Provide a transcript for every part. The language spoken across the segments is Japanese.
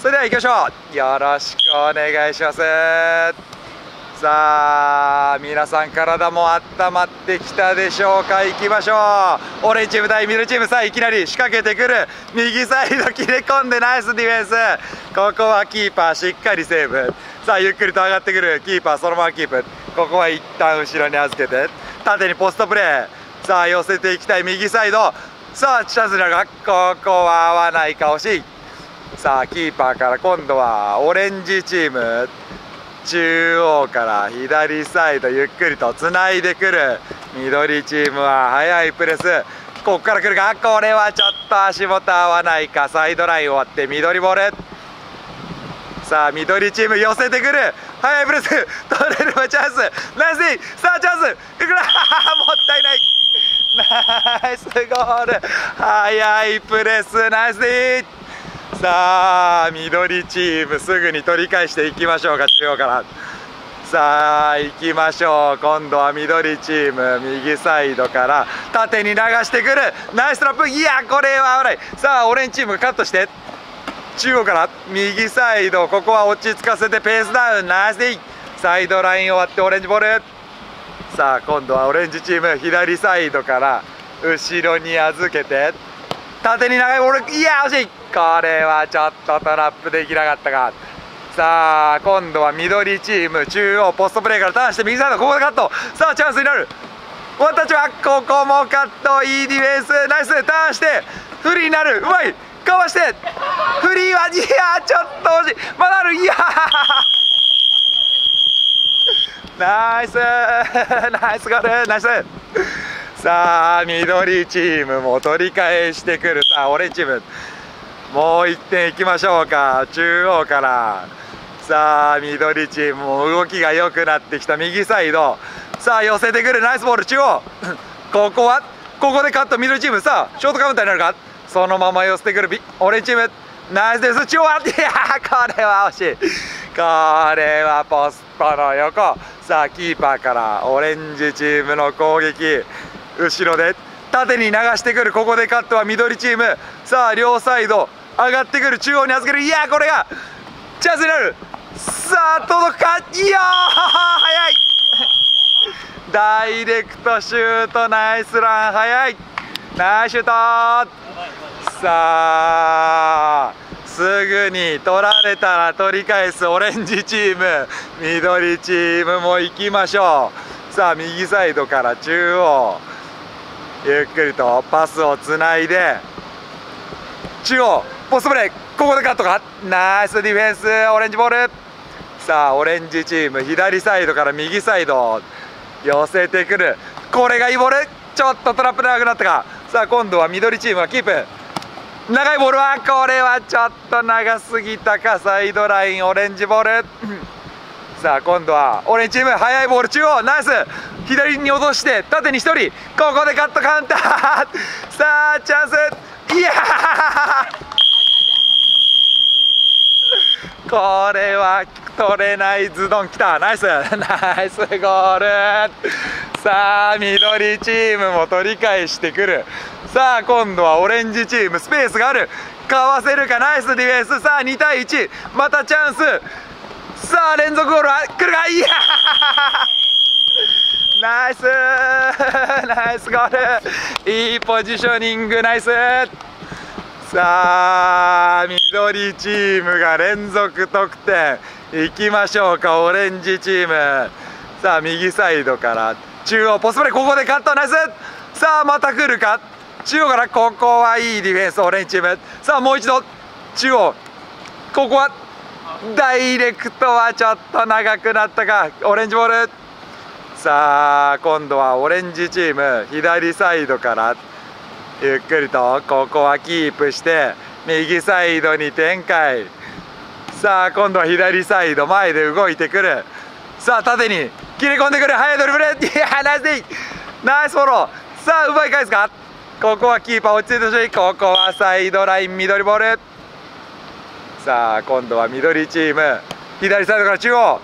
それでは行きましょう。よろしくお願いします。さあ皆さん体も温まってきたでしょうか行きましょうオレンジチーム対緑チームさあいきなり仕掛けてくる。右サイド切れ込んでナイスディフェンス。ここはキーパーしっかりセーブ。さあゆっくりと上がってくる。キーパーそのままキープ。ここは一旦後ろに預けて縦にポストプレーさあ寄せていきたい右サイドさあチャンスになるがここは合わないか惜し。いさあキーパーから今度はオレンジチーム中央から左サイドゆっくりとつないでくる緑チームは速いプレス。ここから来るか？これはちょっと足元合わないか？サイドライン終わって緑ボールさあ緑チーム寄せてくる。速いプレス。取れればチャンス。ナイスディさあチャンス。いくら？もったいない。ナイスゴール。速いプレス。ナイスディさあ緑チームすぐに取り返していきましょうか中央から。さあ行きましょう。今度は緑チーム右サイドから縦に流してくる。ナイストラップ。いやこれは危ない。さあオレンジチームカットして。中央から右サイドここは落ち着かせてペースダウン。ナイスディサイドライン終わってオレンジボール。さあ今度はオレンジチーム左サイドから後ろに預けて。縦に長いボールいや惜しい。これはちょっとトラップできなかったか。さあ今度は緑チーム中央ポストプレーからターンして右サイドここでカット。さあチャンスになる。ワンタッチはここもカット。いいディフェンス。ナイスターンしてフリーになる。うまい。かわしてフリーはいやちょっと惜しい。まだある。いやナイス。ナイスゴール。ナイス。さあ緑チームも取り返してくる。さあオレンジチーム。もう1点いきましょうか。中央から。さあ緑チームも動きが良くなってきた。右サイド。さあ寄せてくる。ナイスボール。中央。ここは？ここでカット。緑チーム。さあショートカウンターになるか？そのまま寄せてくる。ビオレンジチーム。ナイスです。中央。いやこれは惜しい。これはポストの横。さあキーパーから。オレンジチームの攻撃。後ろで縦に流してくる。ここでカットは緑チーム。さあ両サイド。上がってくる中央に預ける。いやこれがチャンスになる。さあ届くか？いや早い。ダイレクトシュート。ナイスラン早い。ナイスシュート。さあすぐに取られたら取り返すオレンジチーム。緑チームも行きましょう。さあ右サイドから中央。ゆっくりとパスをつないで。中央。ポストプレーここでカットかナイスディフェンス。オレンジボール。さあオレンジチーム。左サイドから右サイド。寄せてくる。これがいいボール。ちょっとトラップ長くなったか。さあ今度は緑チームがキープ。長いボールはこれはちょっと長すぎたか。サイドラインオレンジボール。さあ今度はオレンジチーム。速いボール中央。ナイス。左に落として縦に1人。ここでカットカウンター。さあチャンス。いやこれは取れないズドン。きた。ナイス。ナイスゴール。さあ緑チームも取り返してくる。さあ今度はオレンジチームスペースがある。かわせるかナイスディフェンス。さあ2対1またチャンス。さあ連続ゴールは。来るかいやナイス。ナイスゴール。いいポジショニング。ナイス。さあ緑チームが連続得点。いきましょうかオレンジチーム。さあ右サイドから。中央ポストプレーここでカットナイス。さあまた来るか？中央からここはいいディフェンスオレンジチーム。さあもう一度。中央。ここは？ダイレクトはちょっと長くなったか？オレンジボール。さあ今度はオレンジチーム。左サイドから。ゆっくりとここはキープして右サイドに展開。さあ今度は左サイド前で動いてくる。さあ縦に切り込んでくる。速いドリブル。いやナイスディナイスフォロー。さあ奪い返すか？ここはキーパー落ち着いてほしい。ここはサイドライン緑ボール。さあ今度は緑チーム。左サイドから中央。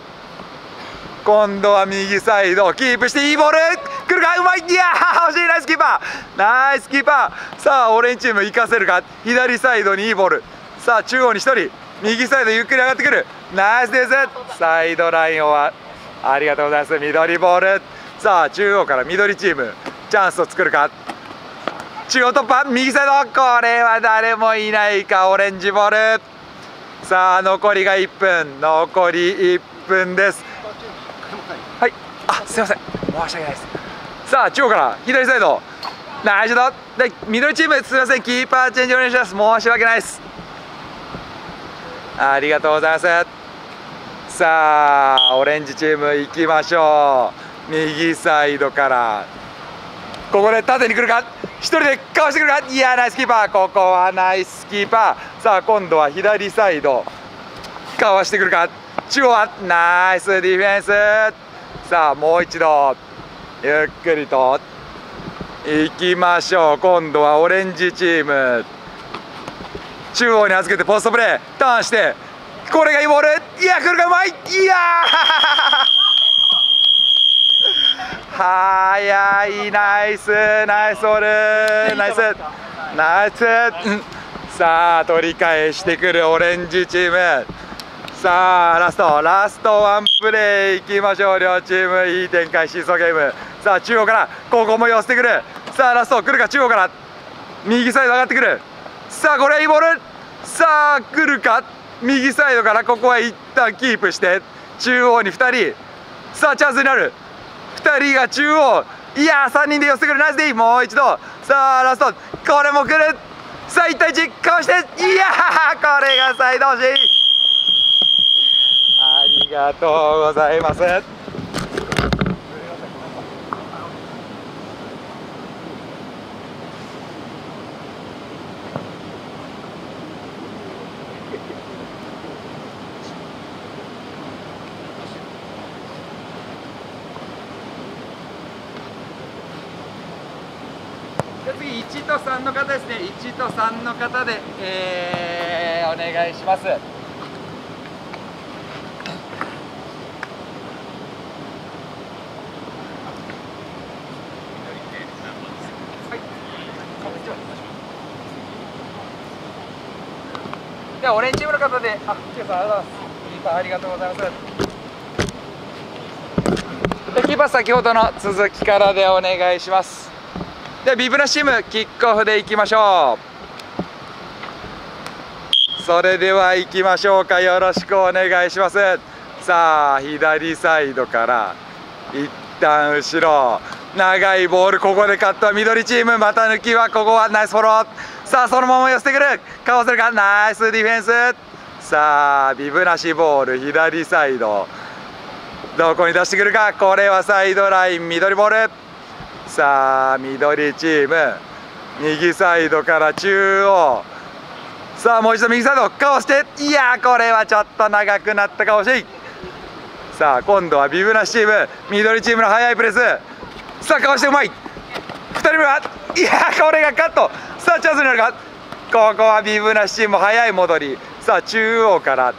今度は右サイドキープしていいボール来るか？うまいいやー 惜しいナイスキーパー。ナイスキーパー。さあオレンジチーム行かせるか？左サイドにいいボール。さあ中央に1人。右サイドゆっくり上がってくる。ナイスです。サイドラインはありがとうございます。緑ボール。さあ中央から緑チーム。チャンスを作るか？中央突破。右サイドこれは誰もいないか？オレンジボール。さあ残りが1分。残り1分です。はい。あすいません。申し訳ないです。さあ中央から左サイド。ナイスシュートで緑チームすみません。キーパーチェンジお願いします。申し訳ないです。ありがとうございます。さあオレンジチーム行きましょう。右サイドから。ここで縦に来るか？1人でかわしてくるか？いやナイスキーパー。ここはナイスキーパー。さあ今度は左サイド。かわしてくるか？中央はナイスディフェンス。さあもう一度ゆっくりと行きましょう。今度はオレンジチーム。中央に預けてポストプレー。ターンしてこれがいいボール。いや来るかうまいいや 早いナイスナイスボール。ナイス。ナイス。さあ取り返してくるオレンジチーム。さあラストラストワンプレーいきましょう。両チームいい展開シーソーゲーム。さあ中央からここも寄せてくる。さあラスト来るか中央から。右サイド上がってくる。さあこれはいいボール。さあ来るか。右サイドからここは一旦キープして。中央に2人。さあチャンスになる。2人が中央。いやー3人で寄せてくる。ナイスでいいもう一度。さあラスト。これも来る。さあ1対1かわして。いやーこれがサイド押しありがとうございます。次1と3の方ですね。1と3の方で、えー、お願いします。ではオレンジチームの方で、あ、キーパーありがとうございます。キーパーありがとうございます。でキーパー先ほどの続きからでお願いします。でビブラチームキックオフでいきましょう。それでは行きましょうか。よろしくお願いします。さあ左サイドから一旦後ろ長いボールここでカット緑チームまた抜きはここはナイスフォローさあそのまま寄せてくる。かわせるか。ナイスディフェンス。さあビブなしボール左サイド。どこに出してくるか。これはサイドライン緑ボール。さあ緑チーム。右サイドから中央。さあもう一度右サイドかわして。いやこれはちょっと長くなったかもしれん。さあ今度はビブなしチーム。緑チームの速いプレス。さあかわしてうまい。2人目はいやこれがカット。さあチャンスになるか。ここはビブなしチーム速い戻り。さあ中央から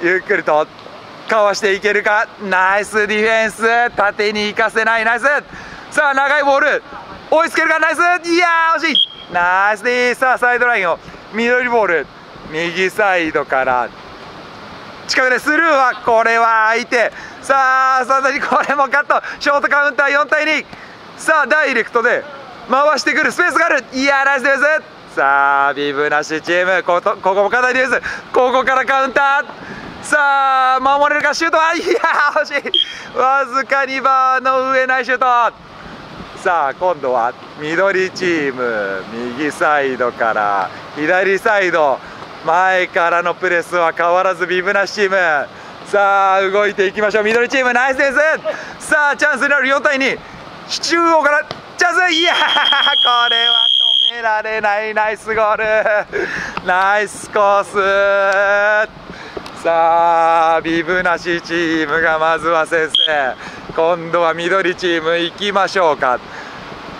ゆっくりとかわしていけるか。ナイスディフェンス。縦に行かせない。ナイス。さあ長いボール。追いつけるか？ナイス。いやー惜しい。ナイスです。さあサイドラインを。緑ボール。右サイドから。近くでスルーはこれは相手。さあさらにこれもカット。ショートカウンター4対2さあダイレクトで回してくるスペースがある。いやナイスですさあビブなしチーム。ここここも課題ですここからカウンター。さあ守れるか？シュート。はいや惜しい。わずかにバーの上ないシュート。さあ今度は緑チーム。右サイドから。左サイド。前からのプレスは変わらずビブなしチーム。さあ動いていきましょう。緑チームナイスです。さあチャンスになる。4対2中央からチャンスい。やこれは止められない。ナイスゴール。ナイスコース。さあビブなしチームがまずは先生今度は緑チーム行きましょうか。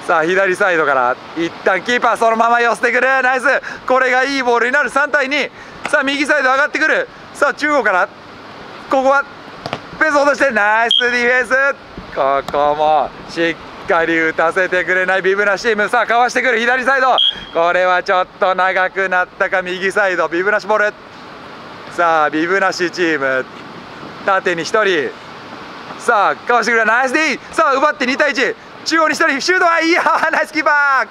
さあ左サイドから一旦キーパーそのまま寄せてくる。ナイス。これがいいボールになる。3対2さあ右サイド上がってくる。さあ中央から。ここはペース落として。ナイスディフェンス。ここもしっかり打たせてくれないビブナシチーム。さあかわしてくる。左サイド。これはちょっと長くなったか右サイド。ビブナシボールさあビブなしチーム。縦に1人。さあかわしてくれナイスでいいさあ奪って2対1中央に1人。シュートはいいよナイスキーパ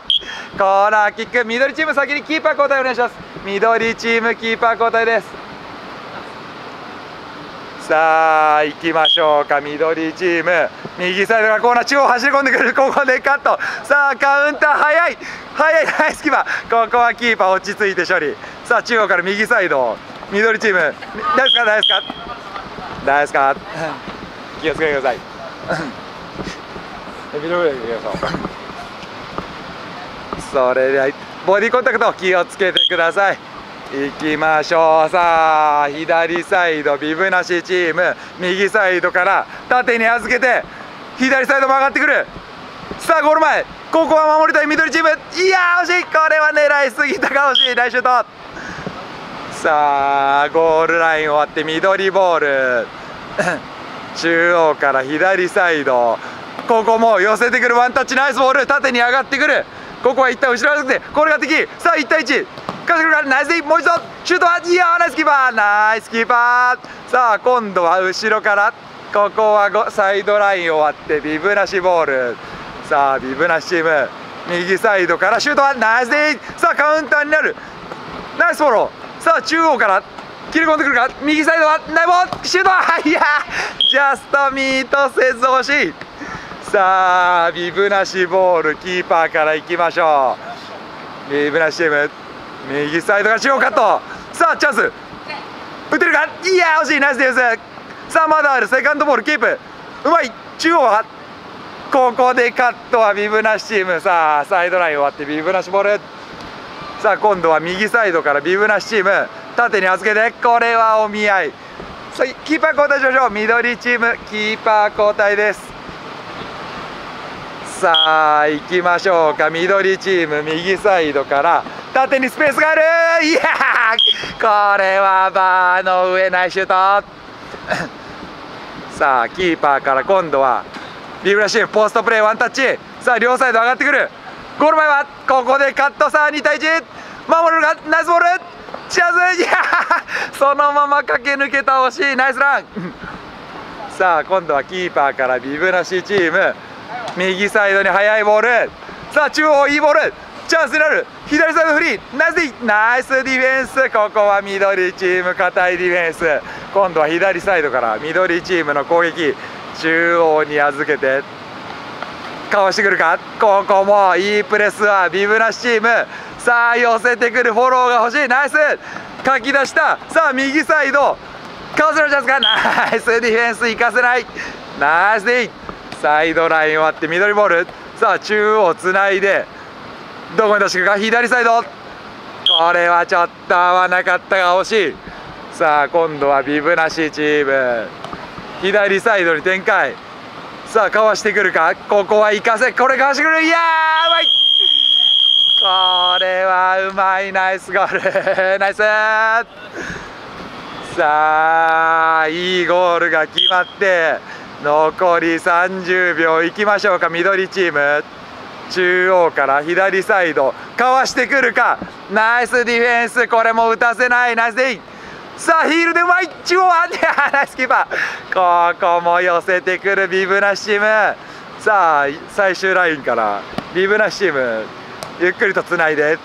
ー。コーナーキック。緑チーム先にキーパー交代お願いします。緑チームキーパー交代です。さあ行きましょうか。緑チーム。右サイドがコーナー中央走り込んでくる。ここでカット。さあカウンター早い。早いナイスキーパーここはキーパー落ち着いて処理。さあ中央から右サイド。緑チーム。大ですか？大ですか？大ですか？気をつけてください。それではボディコンタクト気をつけてください。行きましょう。さあ左サイドビブなしチーム。右サイドから縦に預けて左サイド曲がってくる。さあゴール前。ここは守りたい緑チーム。いや惜しい。これは狙いすぎたか惜しい。大シュート。さあゴールライン終わって緑ボール。中央から左サイド。ここも寄せてくる。ワンタッチナイスボール。縦に上がってくる。ここは一旦後ろ預けてこれが敵。さあ1対1かしてくる。ナイスもう一度。シュートはいやナイスキーパー。ナイスキーパー。さあ今度は後ろから。ここはサイドライン終わってビブなしボール。さあビブなしチーム。右サイドからシュートはナイスディさあカウンターになる。ナイスフォロー。さあ中央から。切り込んでくるか？右サイドはナイボー。シュートはいやジャストミートせず惜しい。さあビブなしボール。キーパーからいきましょう。ビブなしチーム。右サイドが中央カット。さあチャンス。打てるか？いや惜しい。ナイスディフェンス。さあまだある。セカンドボールキープ。うまい。中央はここでカットはビブなしチーム。さあサイドライン終わってビブなしボール。さあ今度は右サイドからビブなしチーム。縦に預けてこれはお見合い。さあキーパー交代しましょう。緑チームキーパー交代です。さあ行きましょうか。緑チーム右サイドから縦にスペースがある。いやこれはバーの上ないシュート。さあキーパーから今度はビブラシームポストプレーワンタッチ。さあ両サイド上がってくる。ゴール前はここでカットさあ2対1守るがナイスボール。チャンスいやそのまま駆け抜けた惜しい。ナイスラン。さあ今度はキーパーからビブなしチーム。右サイドに速いボール。さあ中央いいボール。チャンスになる左サイドフリー。ナイスナイスディフェンス。ここは緑チーム硬いディフェンス。今度は左サイドから緑チームの攻撃。中央に預けて。かわしてくるか？ここもいいプレスはビブなしチーム。さあ寄せてくるフォローが欲しい。ナイス！かき出した。さあ右サイド。かわせるチャンスか？ナイスディフェンス行かせない。ナイスディ。サイドライン終わって緑ボール。さあ中央つないで。どこに出してくるか左サイド。これはちょっと合わなかったが惜しい。さあ今度はビブなしチーム。左サイドに展開。さあかわしてくるか？ここは行かせこれかわしてくる。いやーうまいこれはうまい。ナイスゴール。ナイス！さあいいゴールが決まって残り30秒いきましょうか緑チーム。中央から左サイドかわしてくるか。ナイスディフェンス。これも打たせないナイスデイさあヒールでうまい中央はナイスキーパー。ここも寄せてくるビブナッシム。さあ最終ラインからビブナッシム。ゆっくりとつないで。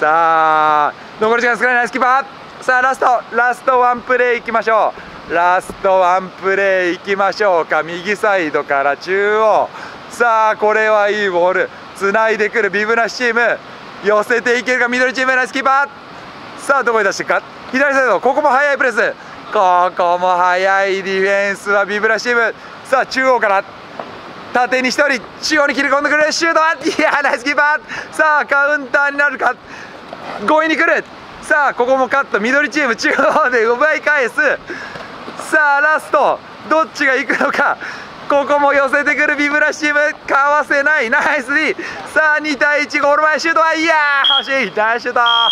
さあ残り時間少ないナイスキーパー。さあラスト。ラストワンプレーいきましょう。ラストワンプレーいきましょうか。右サイドから中央。さあこれはいいボール。つないでくるビブナシチーム。寄せていけるか緑チームナイスキーパーさあどこに出していくか。左サイドここも速いプレス。ここも速いディフェンスはビブラシチーム。さあ中央から。縦に1人中央に切り込んでくるシュートはいやナイスキーパーさあカウンターになるか。強引に来る。さあここもカット。緑チーム中央で奪い返す。さあラストどっちが行くのか。ここも寄せてくるビブラシチームかわせない。ナイス D さあ2対1ゴール前シュートはいやー惜しい。大シュート。あ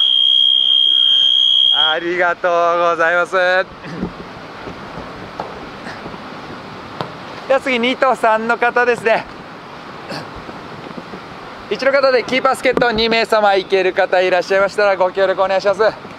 りがとうございます。では次2と3の方ですね。1の方でキーパースケット2名様いける方いらっしゃいましたらご協力お願いします。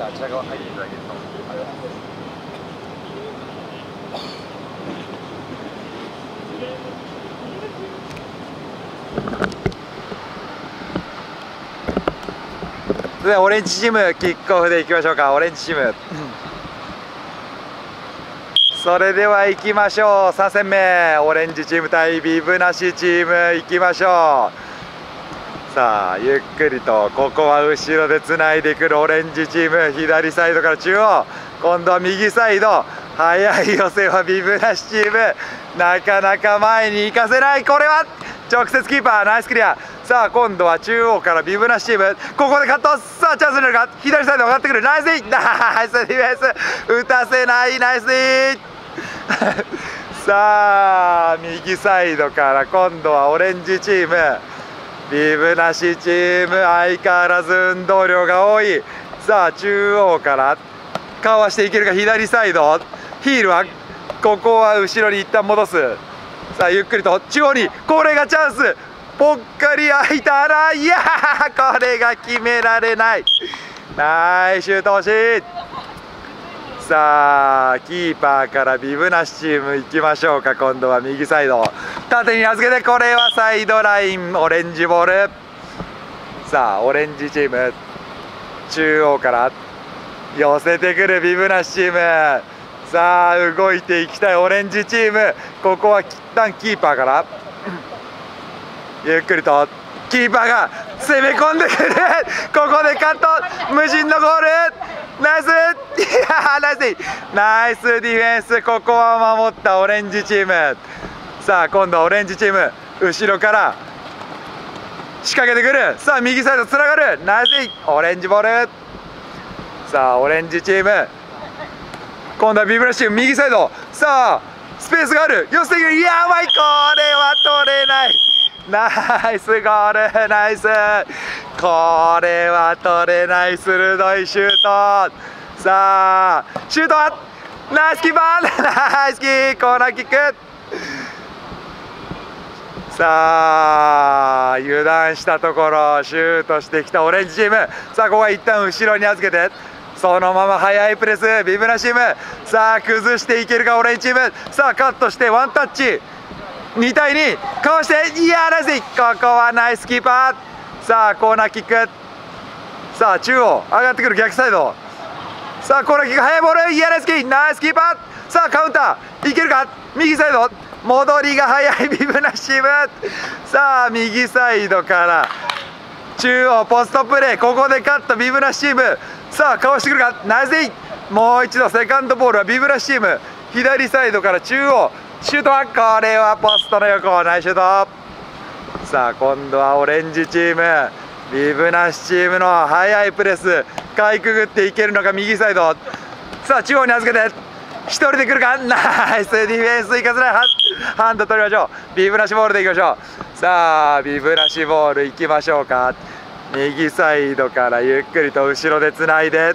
あちら側入っていただけるとそれではオレンジチームキックオフでいきましょうか。オレンジチーム。それでは行きましょう。3戦目。オレンジチーム対ビブなしチーム行きましょう。さあゆっくりとここは後ろでつないでくるオレンジチーム。左サイドから中央。今度は右サイド。速い寄せはビブなしチーム。なかなか前に行かせない。これは直接キーパー。ナイスクリア。さあ今度は中央からビブなしチーム。ここでカット。さあチャンスになるか？左サイド上がってくる。ナイスディナイスディフェンス打たせない。ナイスディ さあ右サイドから今度はオレンジチーム。ビブなしチーム相変わらず運動量が多い。さあ中央からかわしていけるか左サイド。ヒールはここは後ろに一旦戻す。さあゆっくりと中央に。これがチャンス。ぽっかり開いたらいやこれが決められない。ナイスシュート惜しい。さあキーパーからビブなしチーム行きましょうか。今度は右サイド。縦に預けてこれはサイドライン。オレンジボール。さあオレンジチーム。中央から寄せてくるビブなしチーム。さあ動いていきたい。オレンジチーム。ここは一旦キーパーから。ゆっくりと。キーパーが攻め込んでくる。ここでカット。無人のゴール。ナイス。いやナイス。ナイスディフェンス。ここは守ったオレンジチーム。さあ今度はオレンジチーム。後ろから。仕掛けてくる。さあ右サイドつながる。ナイス。オレンジボール。さあオレンジチーム。今度はビブラッシュ。右サイド。さあスペースがある。寄せてくる。やばい。これは取れない。ナイスゴールナイスこれは取れない鋭いシュートさあシュートはナイスキーパーナイスキーコーナーキック。さあ油断したところシュートしてきたオレンジチーム。さあここは一旦後ろに預けてそのまま速いプレスビブラチーム。さあ崩していけるかオレンジチーム。さあカットしてワンタッチ。2対2かわしていやナイスここはナイスキーパー。さあコーナーキック。さあ中央上がってくる逆サイド。さあコーナーキック速いボール。いやナイスキーナイスキーパー。さあカウンター。いけるか？右サイド。戻りが速い。ビブナシム。さあ右サイドから。中央ポストプレーここでカット。ビブナシーム。さあかわしてくるか？ナイスもう一度セカンドボールはビブナシーム。左サイドから中央。シュートはこれはポストの横ナイスシュート。さあ今度はオレンジチームビブナシチームの速いプレスかいくぐっていけるのか右サイド。さあ中央に預けて1人で来るか？ナイスディフェンスいかずない。ハンド取りましょう。ビブナシボールでいきましょう。さあビブナシボールいきましょうか。右サイドからゆっくりと後ろでつないで。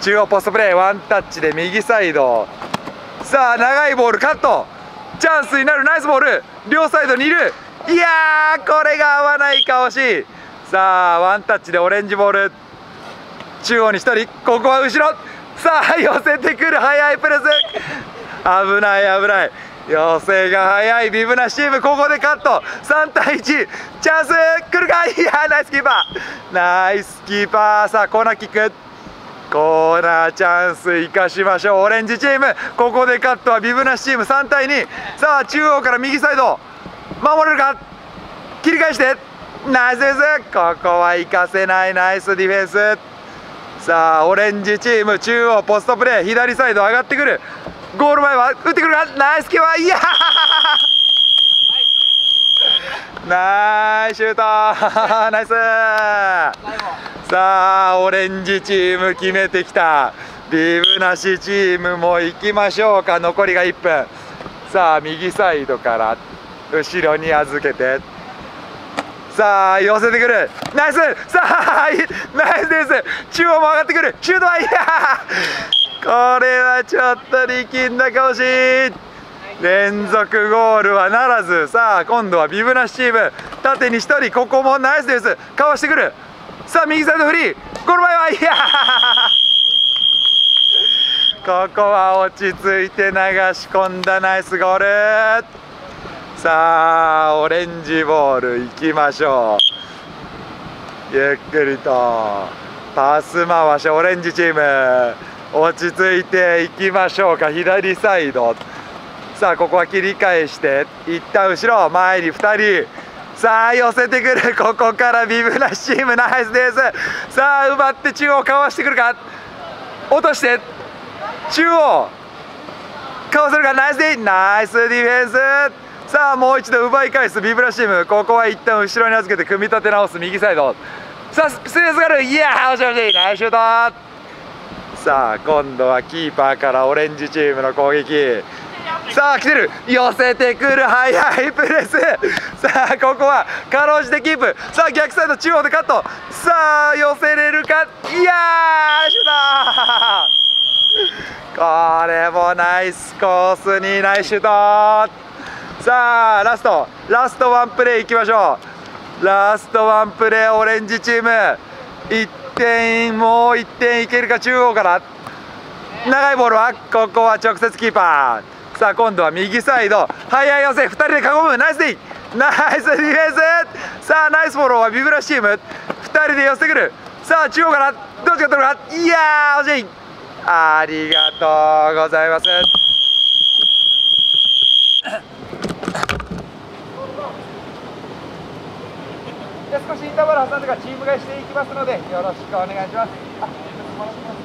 中央ポストプレーワンタッチで右サイド。さあ長いボールカット。チャンスになるナイスボール。両サイドにいる。いやこれが合わないか惜しい。さあワンタッチでオレンジボール。中央に1人。ここは後ろ。さあ寄せてくる。速いプレス。危ない危ない。寄せが速い。ビブナシーム。ここでカット。3対1チャンス来るか？いやナイスキーパー。ナイスキーパー。さあコーナーキック。コーナーチャンス生かしましょう。オレンジチーム。ここでカットはビブナシチーム3対2さあ中央から右サイド。守れるか？切り返して。ナイスです。ここは生かせない。ナイスディフェンス。さあオレンジチーム中央ポストプレー。左サイド上がってくる。ゴール前は打ってくるか？ナイスキはいや！ナイスシュート。ナイス。さあオレンジチーム決めてきた。ビブなしチームも行きましょうか。残りが1分。さあ右サイドから後ろに預けて。さあ寄せてくる。ナイス！さあナイスです。中央も上がってくる。シュートはいやこれはちょっと力んだかもし連続ゴールはならず。さあ今度はビブナシチーム。縦に1人ここもナイスです。かわしてくる。さあ右サイドフリー。この前はいやここは落ち着いて流し込んだナイスゴール。さあオレンジボールいきましょう。ゆっくりと。パス回しオレンジチーム。落ち着いていきましょうか。左サイド。さあここは切り返して一旦後ろ前に2人。さあ寄せてくる。ここからビブラシームナイスです。さあ奪って中央かわしてくるか。落として。中央かわせるか。ナイスディナイスディフェンス。さあもう一度奪い返す。ビブラチーム。ここは一旦後ろに預けて組み立て直す。右サイド。さあスペースがある。いやー惜しい惜しいナイスシュート。さあ今度はキーパーからオレンジチームの攻撃。さあ来てる。寄せてくる。速いプレス。さあここはかろうじてキープ。さあ逆サイド中央でカット。さあ寄せれるか？いやーシュート！これもナイスコースにナイスシュート。さあラスト。ラストワンプレーいきましょう。ラストワンプレーオレンジチーム。1点もう1点いけるか？中央から。長いボールはここは直接キーパー。さあ今度は右サイド速い寄せ2人で囲む。ナイスディナイスディフェンス。さあナイスフォローはビブラシチーム。2人で寄せてくる。さあ中央からどっちが取るか。いやー惜しいありがとうございます。少しインターバル挟んでからチーム替えしていきますのでよろしくお願いします。